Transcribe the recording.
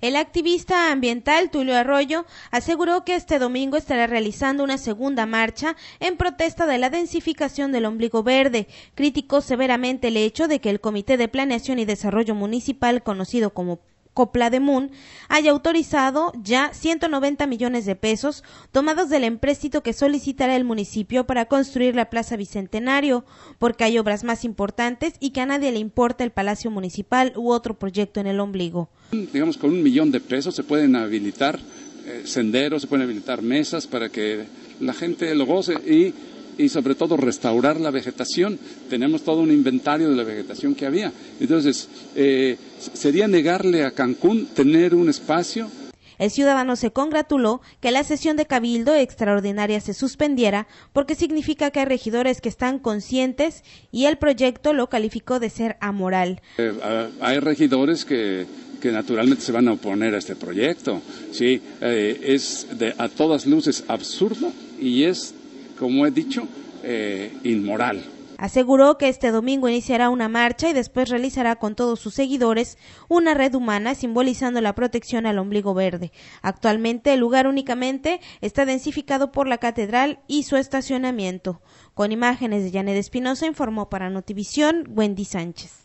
El activista ambiental Tulio Arroyo aseguró que este domingo estará realizando una segunda marcha en protesta de la densificación del ombligo verde. Criticó severamente el hecho de que el Comité de Planeación y Desarrollo Municipal, conocido como Copla de Moon haya autorizado ya 190 millones de pesos tomados del empréstito que solicitará el municipio para construir la Plaza Bicentenario, porque hay obras más importantes y que a nadie le importa el Palacio Municipal u otro proyecto en el ombligo. Digamos, con un millón de pesos se pueden habilitar eh, senderos, se pueden habilitar mesas para que la gente lo goce y y sobre todo restaurar la vegetación. Tenemos todo un inventario de la vegetación que había. Entonces, eh, sería negarle a Cancún tener un espacio el ciudadano se congratuló que la sesión de cabildo extraordinaria se suspendiera porque significa que hay regidores que están conscientes y el proyecto lo calificó de ser amoral. Eh, hay regidores que, que, naturalmente se van a oponer a este proyecto. Sí, eh, es de, a todas luces absurdo y es como he dicho, eh, inmoral. Aseguró que este domingo iniciará una marcha y después realizará con todos sus seguidores una red humana simbolizando la protección al ombligo verde. Actualmente el lugar únicamente está densificado por la catedral y su estacionamiento. Con imágenes de Janet Espinosa informó para Notivisión Wendy Sánchez.